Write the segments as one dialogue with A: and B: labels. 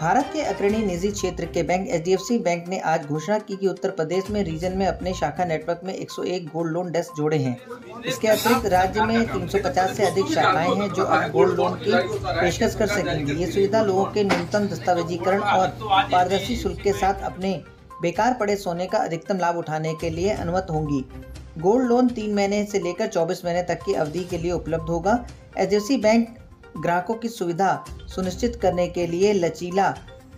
A: भारत के अग्रणी निजी क्षेत्र के बैंक एच बैंक ने आज घोषणा की कि उत्तर प्रदेश में रीजन में अपने शाखा नेटवर्क में 101 गोल्ड लोन डेस्क जोड़े हैं। इसके अतिरिक्त राज्य में 350 से अधिक शाखाएँ हैं जो अब गोल्ड लोन की पेशकश कर सकेंगी। ये सुविधा लोगों के न्यूनतम दस्तावेजीकरण और पारदर्शी शुल्क के साथ अपने बेकार पड़े सोने का अधिकतम लाभ उठाने के लिए अनुमत होंगी। गोल्ड लोन तीन महीने से लेकर चौबीस महीने तक की अवधि के लिए उपलब्ध होगा। एच बैंक ग्राहकों की सुविधा सुनिश्चित करने के लिए लचीला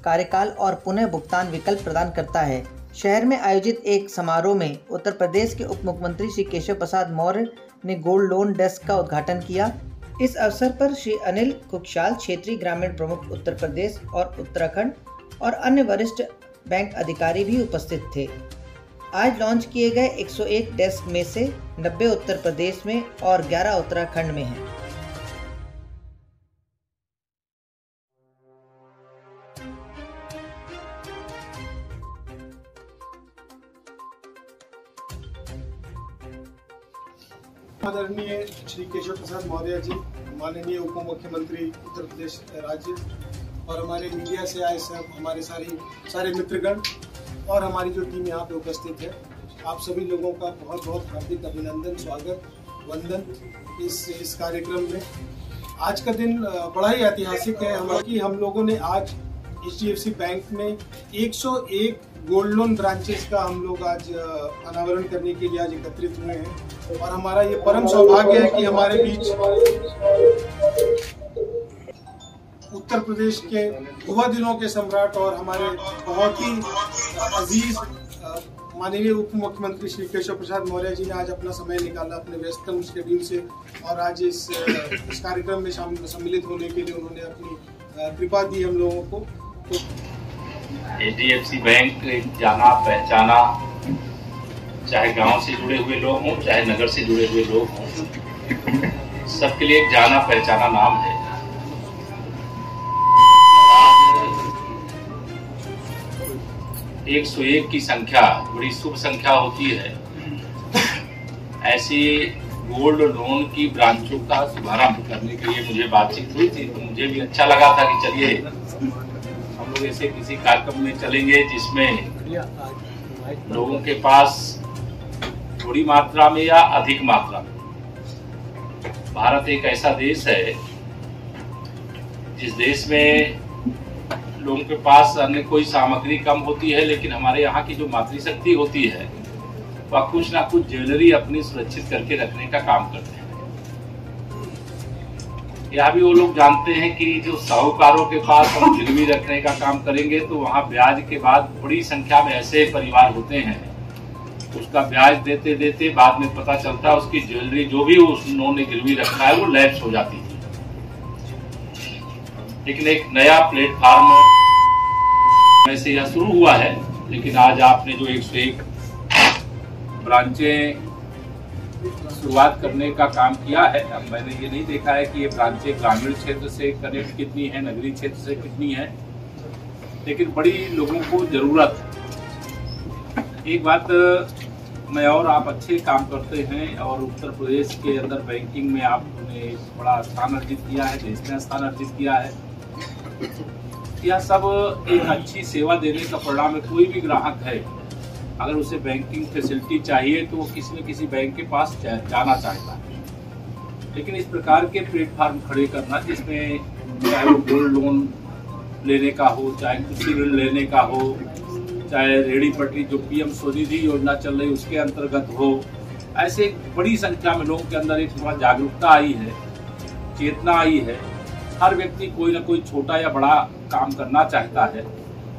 A: कार्यकाल और पुनः भुगतान विकल्प प्रदान करता है। शहर में आयोजित एक समारोह में उत्तर प्रदेश के उप मुख्यमंत्री श्री केशव प्रसाद मौर्य ने गोल्ड लोन डेस्क का उद्घाटन किया। इस अवसर पर श्री अनिल कुक्षाल क्षेत्रीय ग्रामीण प्रमुख उत्तर प्रदेश और उत्तराखंड और अन्य वरिष्ठ बैंक अधिकारी भी उपस्थित थे। आज लॉन्च किए गए 101 डेस्क में से 90 उत्तर प्रदेश में और 11 उत्तराखंड में हैं।
B: आदरणीय श्री केशव प्रसाद मौर्य जी, माननीय उप मुख्यमंत्री उत्तर प्रदेश राज्य और हमारे मीडिया से आए सब, हमारे सारी सारे मित्रगण और हमारी जो टीम यहाँ पे उपस्थित है, आप सभी लोगों का बहुत बहुत हार्दिक अभिनंदन, स्वागत, वंदन इस इस कार्यक्रम में। आज का दिन बड़ा ही ऐतिहासिक है। हमारी हम लोगों ने आज एच बैंक में 101 गोल्ड लोन ब्रांचेस का हम लोग आज अनावरण करने के लिए आज एकत्रित हुए हैं। और हमारा ये परम सौभाग्य है कि हमारे बीच उत्तर प्रदेश के युवा दिनों के सम्राट और हमारे बहुत ही अज़ीज़ माननीय उप मुख्यमंत्री श्री केशव प्रसाद मौर्य जी ने आज अपना समय निकाला अपने व्यस्तम शेड्यूल से और आज इस इस कार्यक्रम में सम्मिलित होने के लिए उन्होंने अपनी कृपा दी हम लोगों को। तो
C: एच बैंक जाना, पहचाना, चाहे गाँव से जुड़े हुए लोग हों, चाहे नगर से जुड़े हुए लोग हों, सबके लिए एक जाना, पहचाना नाम है। एक सौ एक की संख्या, बड़ी शुभ संख्या होती है। ऐसी गोल्ड लोन की ब्रांचों का शुभारंभ करने के लिए मुझे बातचीत हुई थी तो मुझे भी अच्छा लगा था कि चलिए, हम लोग ऐसे किसी कार्यक्रम में चलेंगे जिसमें लोगों के पास थोड़ी मात्रा में या अधिक मात्रा में। भारत एक ऐसा देश है, जिस देश में लोगों के पास अन्य कोई सामग्री कम होती है, लेकिन हमारे यहाँ की जो मातृशक्ति होती है वह कुछ ना कुछ ज्वेलरी अपनी सुरक्षित करके रखने का काम करते हैं। यह भी वो लोग जानते हैं कि जो साहूकारों के पास हम गिरवी रखने का काम करेंगे तो वहाँ ब्याज के बाद बड़ी संख्या में ऐसे परिवार होते हैं। उसका ब्याज देते देते बाद में पता चलता है, उसकी ज्वेलरी जो भी उन्होंने गिरवी रखा है, वो लैप्स हो जाती है। लेकिन एक नया प्लेटफॉर्म में से यह शुरू हुआ है, लेकिन आज आपने जो एक से एक ब्रांचें शुरुआत करने का काम किया है, अब मैंने ये नहीं देखा है कि ये ब्रांचें ग्रामीण क्षेत्र से कनेक्ट कितनी है, नगरीय क्षेत्र से कितनी है। लेकिन बड़ी लोगों को ज़रूरत। एक बात, मैं और आप अच्छे काम करते हैं और उत्तर प्रदेश के अंदर बैंकिंग में आपने बड़ा स्थान अर्जित किया है, देश में स्थान अर्जित किया है। यह सब एक अच्छी सेवा देने का परिणाम है, कोई भी ग्राहक है, अगर उसे बैंकिंग फैसिलिटी चाहिए तो वो किसी न किसी बैंक के पास जाना चाहता है। लेकिन इस प्रकार के प्लेटफॉर्म खड़े करना, जिसमें चाहे वो गोल्ड लोन लेने का हो, चाहे कृषि ऋण लेने का हो, चाहे रेडी पटरी जो पीएम स्वनिधि योजना चल रही उसके अंतर्गत हो, ऐसे बड़ी संख्या में लोगों के अंदर एक थोड़ा जागरूकता आई है, चेतना आई है हर व्यक्ति कोई ना कोई छोटा या बड़ा काम करना चाहता है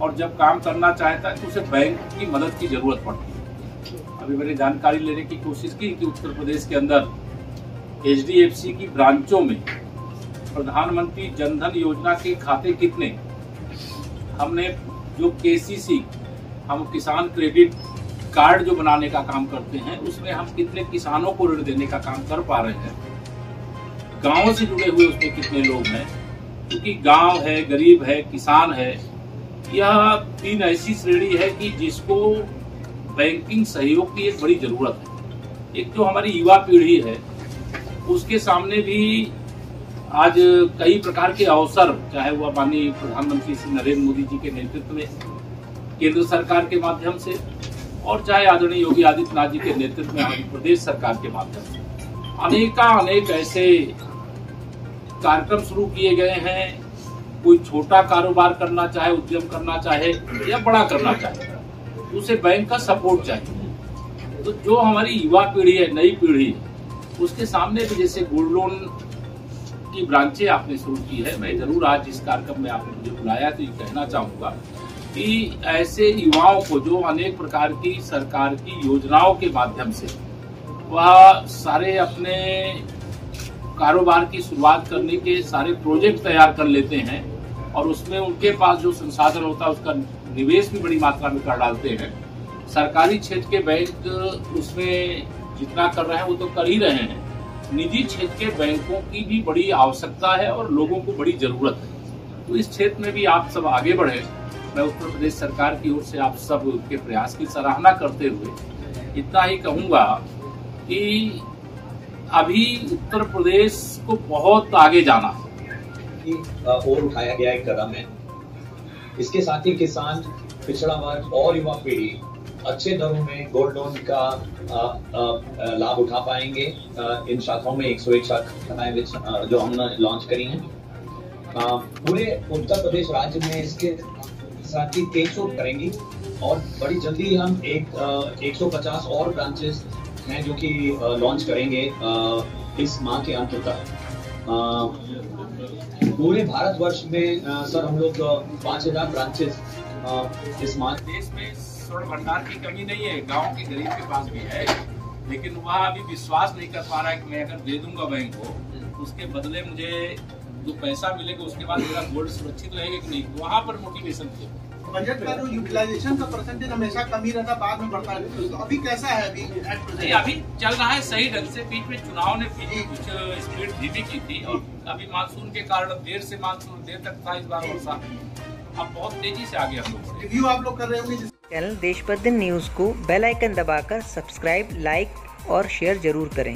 C: और जब काम करना चाहता है तो उसे बैंक की मदद की ज़रूरत पड़ती है। अभी मैंने जानकारी लेने की कोशिश की कि उत्तर प्रदेश के अंदर एच की ब्रांचों में प्रधानमंत्री जनधन योजना के खाते कितने हमने जो के हम किसान क्रेडिट कार्ड जो बनाने का काम करते हैं, उसमें हम कितने किसानों को ऋण देने का काम कर पा रहे हैं? गाँव से जुड़े हुए उसमें कितने लोग हैं? क्योंकि गाँव है, गरीब है, किसान है, यह तीन ऐसी श्रेणी है कि जिसको बैंकिंग सहयोग की एक बड़ी ज़रूरत है। एक जो हमारी युवा पीढ़ी है, उसके सामने भी आज कई प्रकार के अवसर, चाहे वह माननीय प्रधानमंत्री श्री नरेंद्र मोदी जी के नेतृत्व में, केंद्र सरकार के माध्यम से, और चाहे आदरणीय योगी आदित्यनाथ जी के नेतृत्व में हमारी प्रदेश सरकार के माध्यम से। अनेका अनेक ऐसे कार्यक्रम शुरू किए गए हैं। कोई छोटा कारोबार करना चाहे, उद्यम करना चाहे, या बड़ा करना चाहे, उसे बैंक का सपोर्ट चाहिए। तो जो हमारी युवा पीढ़ी है, नई पीढ़ी उसके सामने भी जैसे गोल्ड लोन की ब्रांचें आपने शुरू की है, मैं ज़रूर आज इस कार्यक्रम में आपने मुझे बुलाया तो ये कहना चाहूँगा कि ऐसे युवाओं को जो अनेक प्रकार की सरकार की योजनाओं के माध्यम से, वह सारे अपने कारोबार की शुरुआत करने के सारे प्रोजेक्ट तैयार कर लेते हैं और उसमें उनके पास जो संसाधन होता है, उसका निवेश भी बड़ी मात्रा में कर डालते हैं। सरकारी क्षेत्र के बैंक उसमें जितना कर रहे हैं, वो तो कर ही रहे हैं। निजी क्षेत्र के बैंकों की भी बड़ी आवश्यकता है और लोगों को बड़ी ज़रूरत है। तो इस क्षेत्र में भी आप सब आगे बढ़े। मैं उत्तर प्रदेश सरकार की ओर से आप सब के प्रयास की सराहना करते हुए इतना ही कहूँगा कि अभी उत्तर प्रदेश को बहुत आगे जाना।
D: है और उठाया गया एक कदम है। इसके साथ ही किसान, पिछड़ा वर्ग और युवा पीढ़ी अच्छे दरों में गोल्ड लोन का लाभ उठा पाएँगे। इन शाखाओं में 101 शाखाएँ जो हमने लॉन्च करी हैं। पूरे उत्तर प्रदेश राज्य में इसके साथ ही तेईस करेंगी और बड़ी जल्दी हम एक एक सौ पचास और ब्रांचेस हैं जो कि लॉन्च करेंगे इस माह के अंत तक। पूरे भारतवर्ष में सर, हम लोग पाँच हज़ार ब्रांचेस इस माह।
C: देश में स्वर्ण भंडार की कमी नहीं है, गाँव के गरीब के पास भी है। लेकिन वह अभी विश्वास नहीं कर पा रहा है कि मैं अगर दे दूँगा बैंक को उसके बदले मुझे जो पैसा मिलेगा, उसके बाद मेरा गोल्ड सुरक्षित रहेगा कि नहीं? वहाँ पर मोटिवेशन थे
B: बजट का जो यूटिलाइजेशन का परसेंटेज हमेशा कमी रहता बाद में बढ़ता है। तो अभी कैसा है अभी?
C: नहीं अभी चल रहा है सही ढंग से। बीच में चुनाव ने भी कुछ स्पीड धीमी की थी और अभी मानसून के कारण देर से मानसून देर तक था इस बार वर्षा अब बहुत तेज़ी से आगे हम लोग
B: रिव्यू आप लोग कर रहे होंगे
A: चैनल देश न्यूज़ को बेल आइकन दबाकर सब्सक्राइब लाइक और शेयर ज़रूर करें।